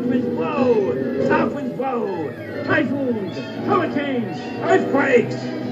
North blow, south winds blow, typhoons, hurricanes, earthquakes.